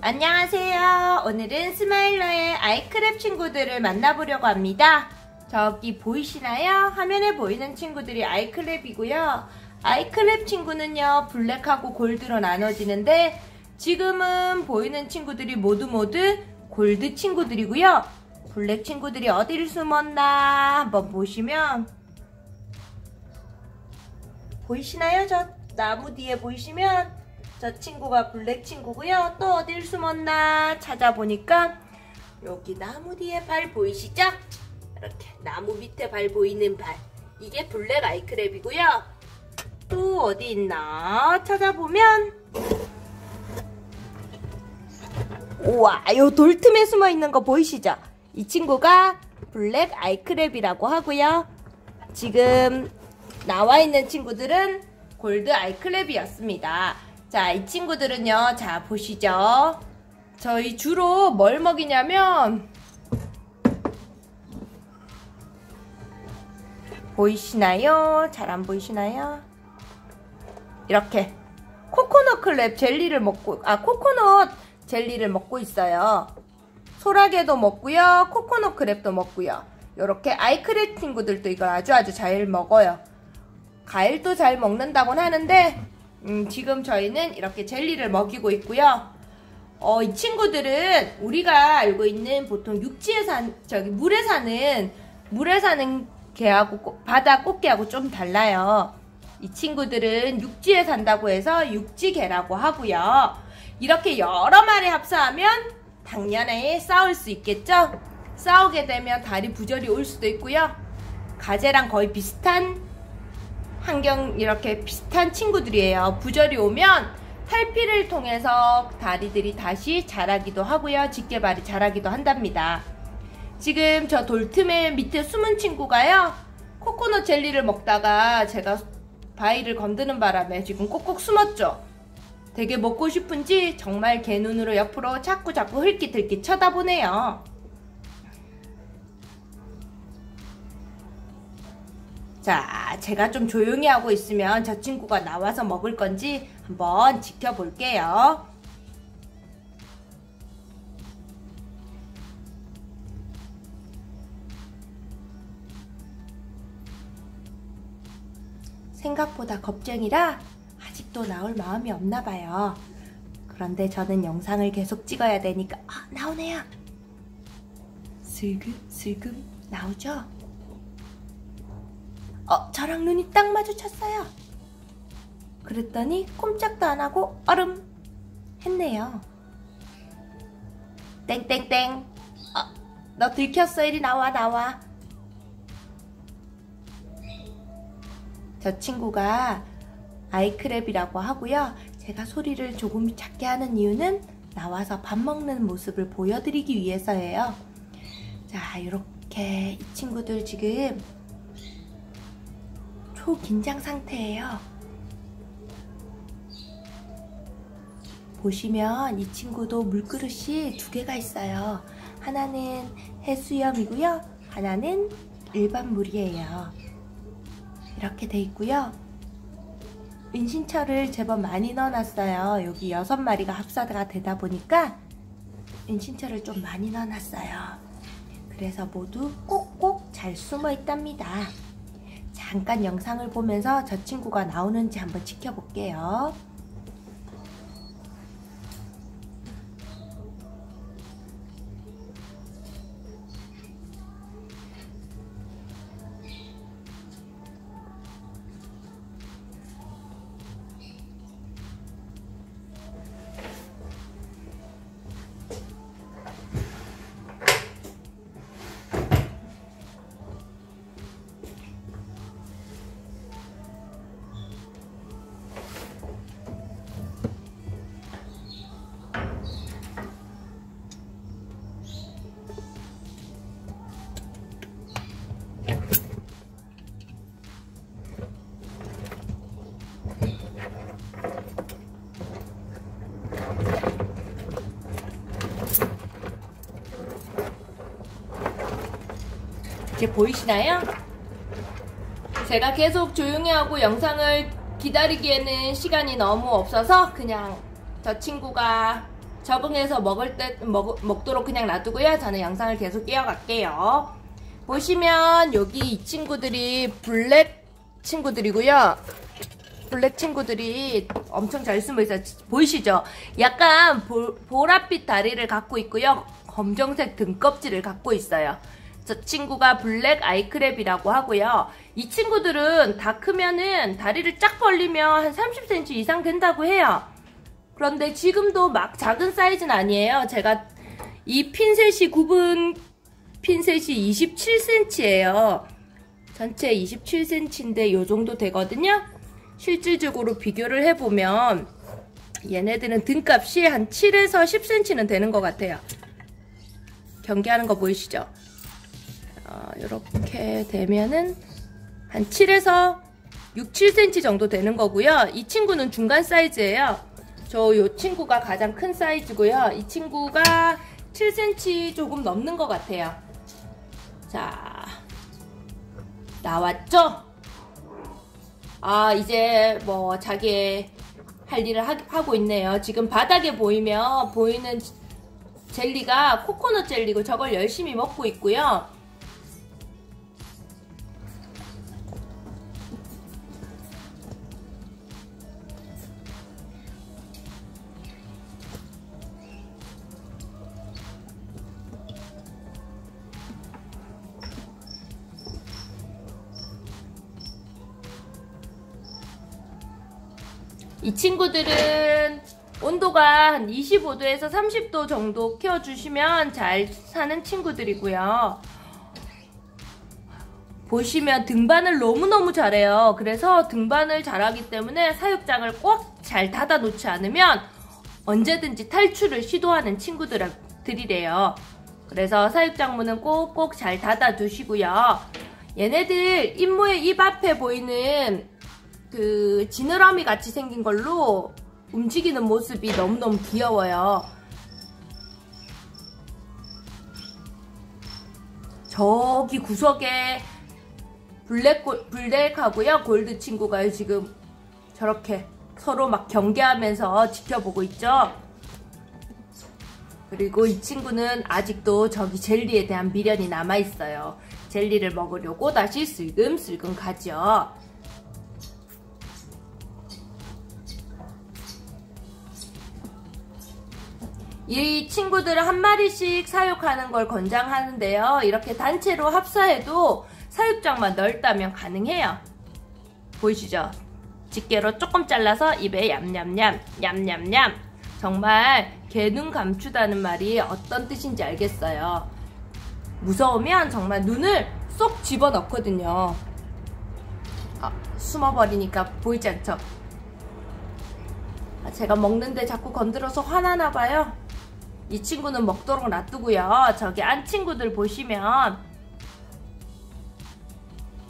안녕하세요. 오늘은 스마일러의 아이크랩 친구들을 만나보려고 합니다. 저기 보이시나요? 화면에 보이는 친구들이 아이크랩이고요. 아이크랩 친구는요, 블랙하고 골드로 나눠지는데 지금은 보이는 친구들이 모두 모두 골드 친구들이고요. 블랙 친구들이 어디를 숨었나 한번 보시면 보이시나요? 저 나무 뒤에 보이시면 저 친구가 블랙 친구고요. 또 어딜 숨었나 찾아보니까 여기 나무 뒤에 발 보이시죠? 이렇게 나무 밑에 발 보이는 발 이게 블랙 아이크랩이고요. 또 어디 있나 찾아보면 우와 요 돌 틈에 숨어 있는 거 보이시죠? 이 친구가 블랙 아이크랩이라고 하고요. 지금 나와 있는 친구들은 골드 아이클랩이었습니다. 자, 이 친구들은요. 자, 보시죠. 저희 주로 뭘 먹이냐면 보이시나요? 잘 안 보이시나요? 이렇게 코코넛 클랩 젤리를 먹고 아 코코넛 젤리를 먹고 있어요. 소라게도 먹고요. 코코넛 크랩도 먹고요. 이렇게 아이크랩 친구들도 이걸 아주 아주 잘 먹어요. 과일도 잘 먹는다곤 하는데 음, 지금 저희는 이렇게 젤리를 먹이고 있고요. 어, 이 친구들은 우리가 알고 있는 보통 육지에 산, 저기 물에 사는, 물에 사는 개하고 바다 꽃게하고 좀 달라요. 이 친구들은 육지에 산다고 해서 육지개라고 하고요. 이렇게 여러 마리 합사하면 당연히 싸울 수 있겠죠? 싸우게 되면 다리 부절이 올 수도 있고요. 가재랑 거의 비슷한 환경 이렇게 비슷한 친구들이에요. 부절이 오면 탈피를 통해서 다리들이 다시 자라기도 하고요. 직계발이 자라기도 한답니다. 지금 저 돌틈에 밑에 숨은 친구가요. 코코넛 젤리를 먹다가 제가 바위를 건드는 바람에 지금 꼭꼭 숨었죠. 되게 먹고 싶은지 정말 개 눈으로 옆으로 자꾸 자꾸 흘끼들끼 쳐다보네요. 자, 제가 좀 조용히 하고 있으면 저 친구가 나와서 먹을 건지 한번 지켜볼게요. 생각보다 겁쟁이라 아직도 나올 마음이 없나 봐요. 그런데 저는 영상을 계속 찍어야 되니까 아, 나오네요. 슬금 슬금 나오죠? 어, 저랑 눈이 딱 마주쳤어요. 그랬더니 꼼짝도 안 하고 얼음 했네요. 땡땡땡. 어, 너 들켰어. 이리 나와 나와. 저 친구가 아이크랩이라고 하고요. 제가 소리를 조금 작게 하는 이유는 나와서 밥 먹는 모습을 보여드리기 위해서예요. 자, 이렇게 이 친구들 지금 초긴장 상태예요. 보시면 이 친구도 물그릇이 두 개가 있어요. 하나는 해수염이고요. 하나는 일반 물이에요. 이렇게 돼 있고요. 은신처를 제법 많이 넣어놨어요. 여기 여섯 마리가 합사가 되다 보니까 은신처를 좀 많이 넣어놨어요. 그래서 모두 꼭꼭 잘 숨어 있답니다. 잠깐 영상을 보면서 저 친구가 나오는지 한번 지켜볼게요. 이제 보이시나요? 제가 계속 조용히 하고 영상을 기다리기에는 시간이 너무 없어서 그냥 저 친구가 적응해서 먹을 때 먹, 먹도록 그냥 놔두고요. 저는 영상을 계속 이어갈게요. 보시면 여기 이 친구들이 블랙 친구들이고요. 블랙 친구들이 엄청 잘 숨어 있어요. 보이시죠? 약간 보, 보랏빛 다리를 갖고 있고요. 검정색 등껍질을 갖고 있어요. 저 친구가 블랙 아이크랩이라고 하고요. 이 친구들은 다 크면은 다리를 쫙 벌리면 한 30cm 이상 된다고 해요. 그런데 지금도 막 작은 사이즈는 아니에요. 제가 이 핀셋이 굽은 핀셋이 27cm예요. 전체 27cm인데 요 정도 되거든요. 실질적으로 비교를 해보면 얘네들은 등값이 한 7에서 10cm는 되는 것 같아요. 경계하는 거 보이시죠? 어, 이렇게 되면은 한 7에서 6, 7cm 정도 되는 거고요. 이 친구는 중간 사이즈예요. 저 이 친구가 가장 큰 사이즈고요. 이 친구가 7cm 조금 넘는 것 같아요. 자, 나왔죠? 아, 이제 뭐 자기 할 일을 하, 고 있네요. 지금 바닥에 보이면 보이는 젤리가 코코넛 젤리고 저걸 열심히 먹고 있고요. 이 친구들은 온도가 한 25도에서 30도 정도 키워주시면 잘 사는 친구들이고요. 보시면 등반을 너무너무 잘해요. 그래서 등반을 잘하기 때문에 사육장을 꼭 잘 닫아 놓지 않으면 언제든지 탈출을 시도하는 친구들이래요. 그래서 사육장 문은 꼭꼭 잘 닫아 두시고요. 얘네들 입모의 입 앞에 보이는 그 지느러미 같이 생긴 걸로 움직이는 모습이 너무너무 귀여워요. 저기 구석에 블랙, 블랙하고요. 골드 친구가 지금 저렇게 서로 막 경계하면서 지켜보고 있죠. 그리고 이 친구는 아직도 저기 젤리에 대한 미련이 남아있어요. 젤리를 먹으려고 다시 슬금슬금 가죠. 이 친구들은 한 마리씩 사육하는 걸 권장하는데요. 이렇게 단체로 합사해도 사육장만 넓다면 가능해요. 보이시죠? 집게로 조금 잘라서 입에 얌얌얌 얌얌얌 정말 개 눈 감추다는 말이 어떤 뜻인지 알겠어요. 무서우면 정말 눈을 쏙 집어넣거든요. 아, 숨어버리니까 보이지 않죠? 아, 제가 먹는데 자꾸 건드려서 화나나 봐요. 이 친구는 먹도록 놔두고요. 저기 안 친구들 보시면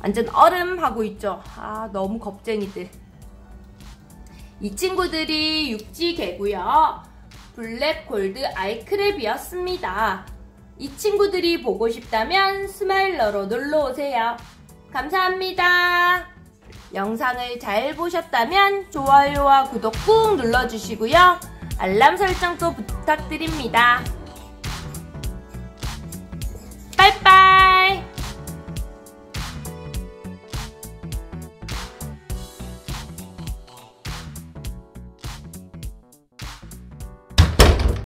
완전 얼음 하고 있죠. 아 너무 겁쟁이들. 이 친구들이 육지개고요. 블랙 골드 아이크랩이었습니다. 이 친구들이 보고 싶다면 스마일러로 놀러오세요. 감사합니다. 영상을 잘 보셨다면 좋아요와 구독 꾹 눌러주시고요. 알람 설정도 부탁드립니다.